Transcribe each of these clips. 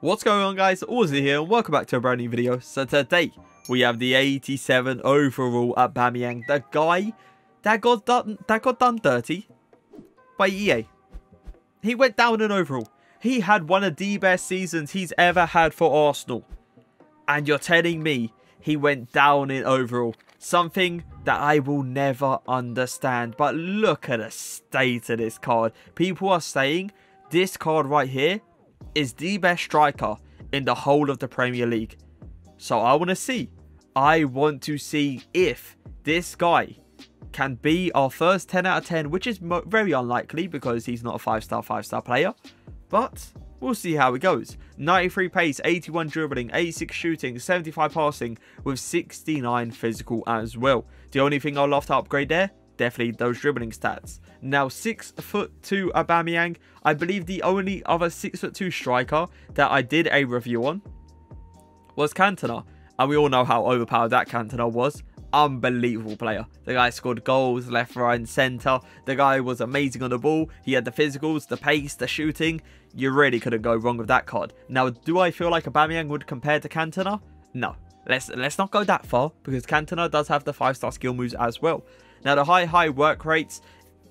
What's going on guys, Auzio here and welcome back to a brand new video. So today, we have the 87 overall at Aubameyang. The guy that got done, that got done dirty by EA. He went down in overall. He had one of the best seasons he's ever had for Arsenal. And you're telling me he went down in overall. Something that I will never understand. But look at the state of this card. People are saying this card right here is the best striker in the whole of the Premier League. So I want to see. I want to see if this guy can be our first 10 out of 10, which is very unlikely because he's not a 5-star, 5-star player. But we'll see how it goes. 93 pace, 81 dribbling, 86 shooting, 75 passing with 69 physical as well. The only thing I'll love to upgrade there definitely those dribbling stats. Now, six foot two Aubameyang. I believe the only other six foot two striker that I did a review on was Cantona, and we all know how overpowered that Cantona was. Unbelievable player. The guy scored goals left, right, and centre. The guy was amazing on the ball. He had the physicals, the pace, the shooting. You really couldn't go wrong with that card. Now, do I feel like Aubameyang would compare to Cantona? No. Let's let's not go that far because Cantona does have the five star skill moves as well. Now, the high, high work rates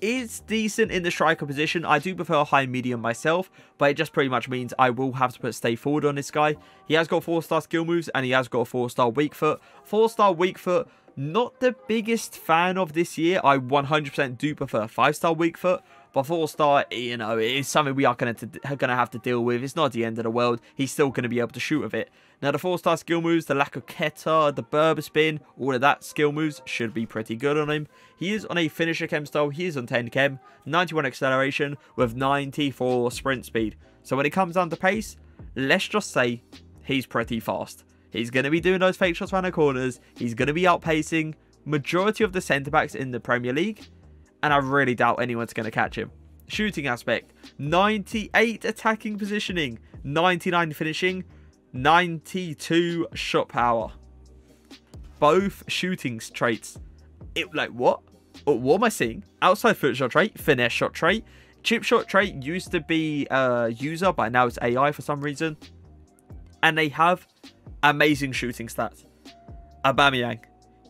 is decent in the striker position. I do prefer high medium myself, but it just pretty much means I will have to put stay forward on this guy. He has got 4-star skill moves and he has got a 4-star weak foot. 4-star weak foot, not the biggest fan of this year. I 100% do prefer 5-star weak foot, but 4-star, you know, it is something we are going to, going to have to deal with. It's not the end of the world. He's still going to be able to shoot with it. Now, the 4-star skill moves, the La Croqueta, the Berba spin, all of that skill moves should be pretty good on him. He is on a finisher chem style. He is on 10 chem, 91 acceleration with 94 sprint speed. So when it comes down to pace, let's just say he's pretty fast. He's going to be doing those fake shots around the corners. He's going to be outpacing majority of the centre-backs in the Premier League. And I really doubt anyone's going to catch him. Shooting aspect, 98 attacking positioning, 99 finishing, 92 shot power. Both shooting traits. It like what? What am I seeing? Outside foot shot trait, finesse shot trait. Chip shot trait used to be uh, user, but now it's AI for some reason. And they have amazing shooting stats. Aubameyang,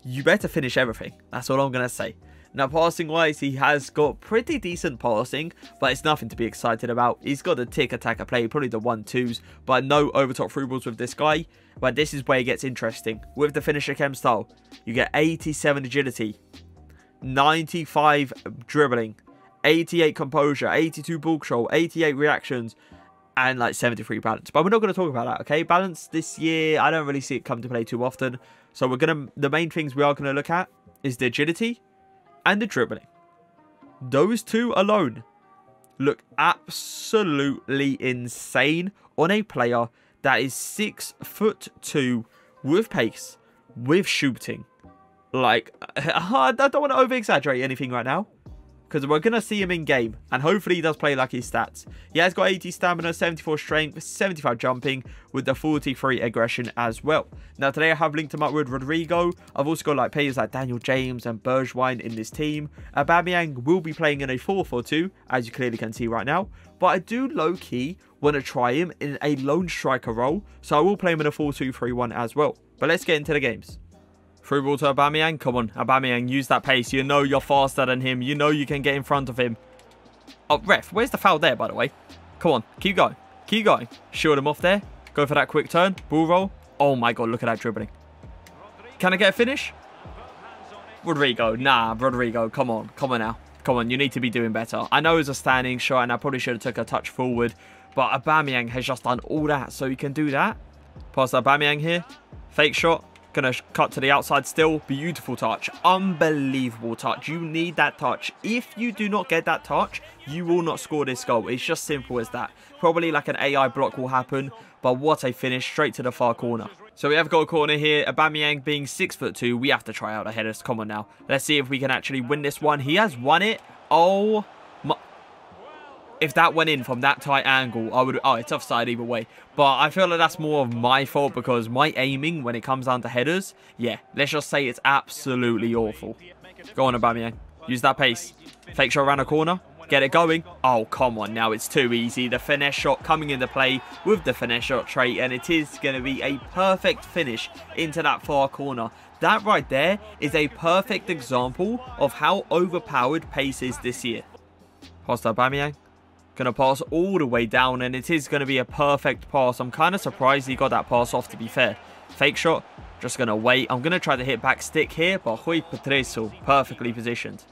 you better finish everything. That's all I'm going to say. Now, passing wise, he has got pretty decent passing, but it's nothing to be excited about. He's got the tick attacker play, probably the 1-2s, but no overtop through balls with this guy. But this is where it gets interesting. With the finisher chem style, you get 87 agility, 95 dribbling, 88 composure, 82 ball control, 88 reactions, and like 73 balance. But we're not going to talk about that, okay? Balance this year, I don't really see it come to play too often. So we're going to, the main things we are going to look at is the agility, and the dribbling. Those two alone look absolutely insane on a player that is six foot two with pace, with shooting. Like, I don't want to over exaggerate anything right now because we're going to see him in game and hopefully he does play like his stats. He has got 80 stamina, 74 strength, 75 jumping with the 43 aggression as well. Now today I have linked him up with Rodrigo. I've also got like players like Daniel James and Bergwijn in this team. Aubameyang will be playing in a 4-4-2 as you clearly can see right now. But I do low-key want to try him in a lone striker role so I will play him in a 4-2-3-1 as well. But let's get into the games. Through ball to Aubameyang. Come on, Aubameyang, use that pace. You know you're faster than him. You know you can get in front of him. Oh, ref, where's the foul there, by the way? Come on, keep going. Keep going. Shield him off there. Go for that quick turn. Ball roll. Oh my god, look at that dribbling. Can I get a finish? Rodrigo. Nah, Rodrigo. Come on. Come on now. Come on, you need to be doing better. I know it's a standing shot and I probably should have took a touch forward. But Aubameyang has just done all that. So you can do that. Pass Aubameyang here. Fake shot. Gonna cut to the outside still. Beautiful touch. Unbelievable touch. You need that touch. If you do not get that touch, you will not score this goal. It's just simple as that. Probably like an AI block will happen. But what a finish. Straight to the far corner. So we have got a corner here. Aubameyang being 6 foot 2. We have to try out a header. Come on now. Let's see if we can actually win this one. He has won it. Oh if that went in from that tight angle, I would... Oh, it's offside either way. But I feel like that's more of my fault because my aiming when it comes down to headers, yeah, let's just say it's absolutely awful. Go on, Aubameyang. Use that pace. Fake shot around a corner. Get it going. Oh, come on now. It's too easy. The finesse shot coming into play with the finesse shot trait. And it is going to be a perfect finish into that far corner. That right there is a perfect example of how overpowered pace is this year. Pass to Aubameyang. Gonna pass all the way down and it is going to be a perfect pass. I'm kind of surprised he got that pass off to be fair. Fake shot. Just going to wait. I'm going to try to hit back stick here, but Rui Patricio perfectly positioned.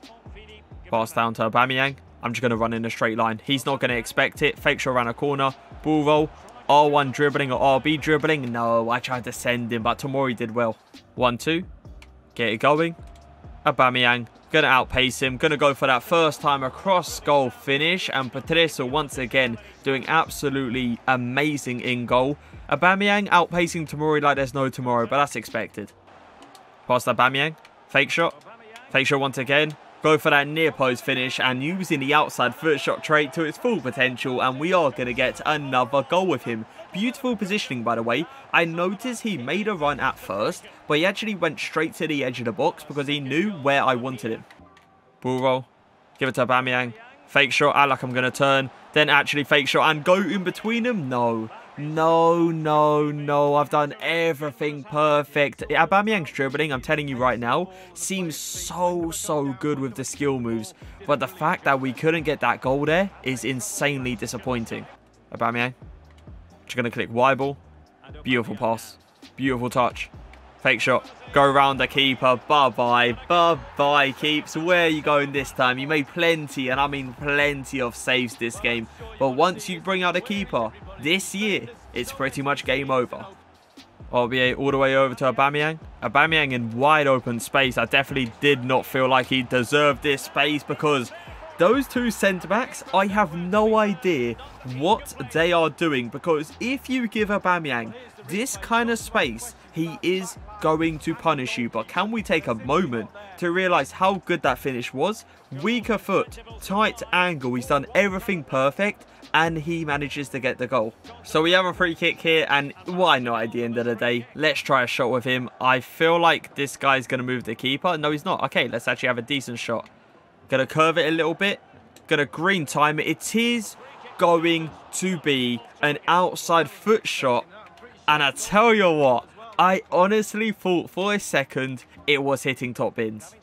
Pass down to Aubameyang. I'm just going to run in a straight line. He's not going to expect it. Fake shot around a corner. Ball roll. R1 dribbling or RB dribbling. No, I tried to send him, but Tomori did well. 1-2. Get it going. Aubameyang. Gonna outpace him. Gonna go for that first time across goal finish. And Patricio once again doing absolutely amazing in goal. Aubameyang outpacing Tomori like there's no tomorrow, but that's expected. Past Aubameyang. Fake shot. Fake shot once again. Go for that near post finish and using the outside foot shot trait to its full potential and we are going to get another goal with him. Beautiful positioning by the way. I noticed he made a run at first, but he actually went straight to the edge of the box because he knew where I wanted him. Ball roll. Give it to Aubameyang. Fake shot, I like I'm going to turn. Then actually fake shot and go in between them? No. No, no, no. I've done everything perfect. Aubameyang's dribbling, I'm telling you right now, seems so, so good with the skill moves. But the fact that we couldn't get that goal there is insanely disappointing. Aubameyang. Just going to click Y ball. Beautiful pass. Beautiful touch. Fake shot. Go around the keeper. Bye-bye. Bye-bye, keeps. Where are you going this time? You made plenty, and I mean plenty of saves this game. But once you bring out the keeper, this year, it's pretty much game over. RBA all the way over to Aubameyang. Aubameyang in wide open space. I definitely did not feel like he deserved this space because those two centre-backs, I have no idea what they are doing because if you give Aubameyang this kind of space, he is going to punish you. But can we take a moment to realise how good that finish was? Weaker foot, tight angle, he's done everything perfect and he manages to get the goal. So we have a free kick here and why not at the end of the day? Let's try a shot with him. I feel like this guy's going to move the keeper. No, he's not. Okay, let's actually have a decent shot. Going to curve it a little bit. Going to green time it. It is going to be an outside foot shot. And I tell you what, I honestly thought for a second it was hitting top bins.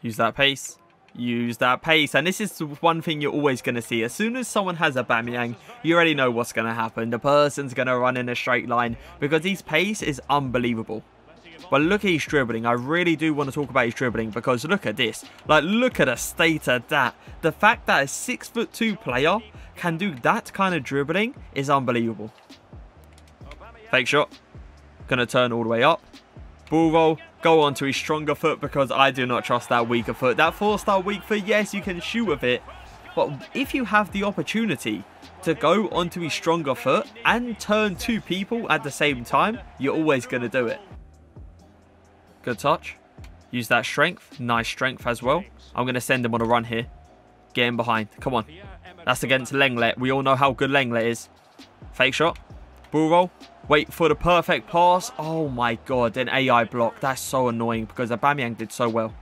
Use that pace. Use that pace. And this is one thing you're always going to see. As soon as someone has Aubameyang, you already know what's going to happen. The person's going to run in a straight line because his pace is unbelievable. But look at his dribbling. I really do want to talk about his dribbling because look at this. Like, look at the state of that. The fact that a 6'2 player can do that kind of dribbling is unbelievable. Fake shot. Gonna turn all the way up. Ball roll. Go on to his stronger foot because I do not trust that weaker foot. That four-star weak foot, yes, you can shoot with it. But if you have the opportunity to go onto his stronger foot and turn two people at the same time, you're always going to do it. Good touch. Use that strength. Nice strength as well. I'm going to send him on a run here. Get him behind. Come on. That's against Lenglet. We all know how good Lenglet is. Fake shot. Ball roll. Wait for the perfect pass. Oh my god, an AI block. That's so annoying because Aubameyang did so well.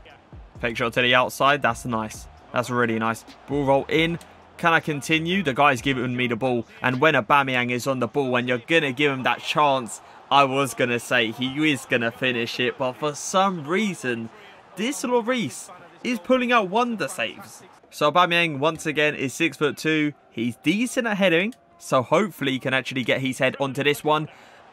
Fake shot to the outside. That's nice. That's really nice. Ball roll in. Can I continue? The guy's giving me the ball. And when Aubameyang is on the ball and you're going to give him that chance, I was going to say he is going to finish it. But for some reason, this Lloris is pulling out wonder saves. So Aubameyang, once again, is 6 foot 2. He's decent at heading. So hopefully he can actually get his head onto this one.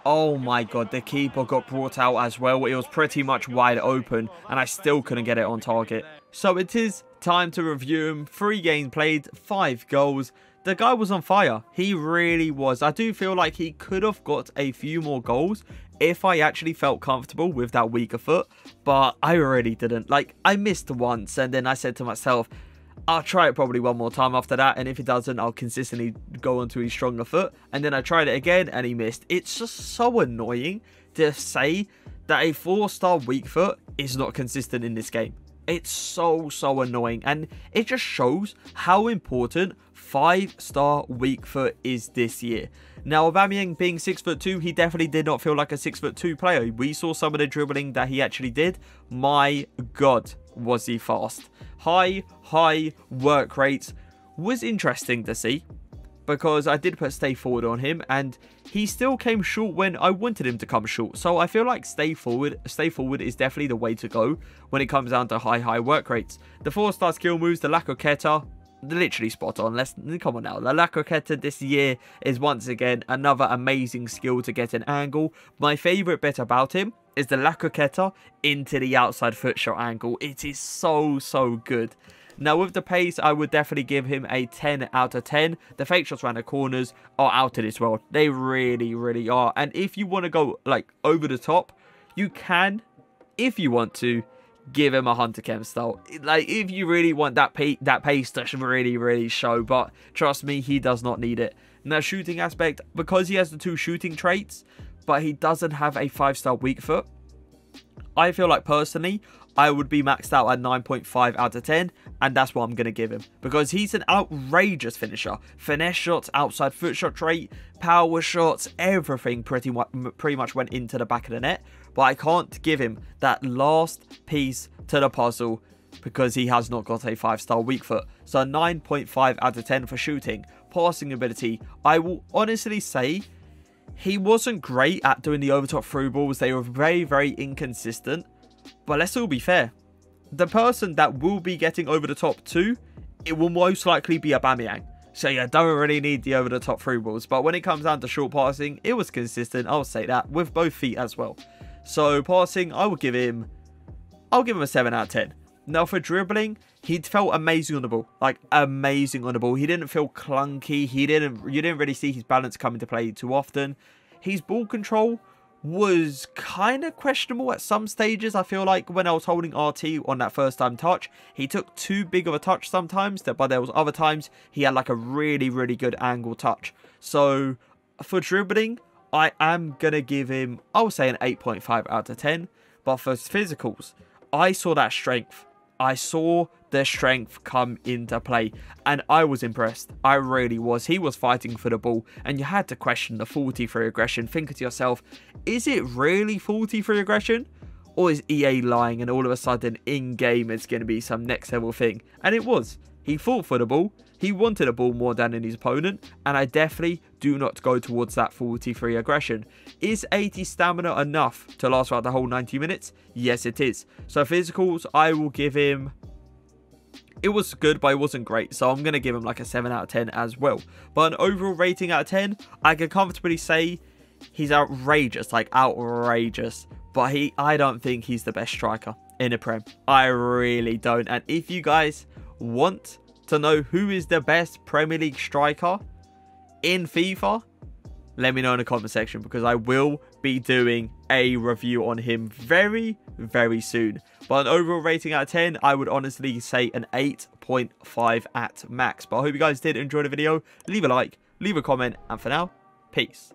Oh my god, the keeper got brought out as well. It was pretty much wide open and I still couldn't get it on target. So it is time to review him. Three games played, five goals. The guy was on fire. He really was. I do feel like he could have got a few more goals if I actually felt comfortable with that weaker foot. But I really didn't. Like, I missed once and then I said to myself, I'll try it probably one more time after that, and if it doesn't, I'll consistently go onto his stronger foot. And then I tried it again, and he missed. It's just so annoying to say that a four-star weak foot is not consistent in this game. It's so, so annoying, and it just shows how important five-star weak foot is this year. Now, Aubameyang being six foot two, he definitely did not feel like a six foot two player. We saw some of the dribbling that he actually did. My God, was he fast. High, high work rates. was interesting to see because I did put stay forward on him and he still came short when I wanted him to come short. So I feel like stay forward, stay forward is definitely the way to go when it comes down to high, high work rates. The four star skill moves, the La Croqueta, literally spot on. Let's come on now. The La Croqueta this year is once again another amazing skill to get an angle. My favorite bit about him is the La Croqueta into the outside foot shot angle. It is so, so good. Now, with the pace, I would definitely give him a 10 out of 10. The fake shots around the corners are out of this world. They really, really are. And if you want to go, like, over the top, you can, if you want to, give him a Hunter Chem style. Like, if you really want that, pa that pace to really, really show. But trust me, he does not need it. Now, shooting aspect, because he has the two shooting traits, but he doesn't have a 5-star weak foot, I feel like personally, I would be maxed out at 9.5 out of 10, and that's what I'm going to give him. Because he's an outrageous finisher. Finesse shots, outside foot shot rate, power shots, everything pretty, pretty much went into the back of the net. But I can't give him that last piece to the puzzle because he has not got a 5-star weak foot. So 9.5 out of 10 for shooting. Passing ability, I will honestly say he wasn't great at doing the overtop through balls. They were very, very inconsistent. But let's all be fair. The person that will be getting over the top too, it will most likely be Aubameyang. So yeah, don't really need the over the top through balls. But when it comes down to short passing, it was consistent. I'll say that with both feet as well. So passing, I will give him, I'll give him a 7 out of 10. Now for dribbling, he felt amazing on the ball, like amazing on the ball. He didn't feel clunky. He didn't, you didn't really see his balance come into play too often. His ball control was kind of questionable at some stages. I feel like when I was holding RT on that first time touch, he took too big of a touch sometimes, but there was other times he had like a really, really good angle touch. So for dribbling, I am going to give him, I would say an 8.5 out of 10. But for physicals, I saw that strength. I saw their strength come into play. And I was impressed. I really was. He was fighting for the ball. And you had to question the 43 aggression. Think to yourself, is it really 43 aggression? Or is EA lying and all of a sudden in-game it's going to be some next level thing? And it was. He fought for the ball. He wanted a ball more than in his opponent, and I definitely do not go towards that 43 aggression. Is 80 stamina enough to last throughout the whole 90 minutes? Yes, it is. So physicals, I will give him it was good, but it wasn't great. So I'm going to give him like a 7 out of 10 as well. But an overall rating out of 10, I can comfortably say he's outrageous, like outrageous. But he, I don't think he's the best striker in a Prem. I really don't. And if you guys want to know who is the best Premier League striker in FIFA, let me know in the comment section because I will be doing a review on him very, very soon. But an overall rating out of 10, I would honestly say an 8.5 at max. But I hope you guys did enjoy the video. Leave a like, leave a comment, and for now, peace.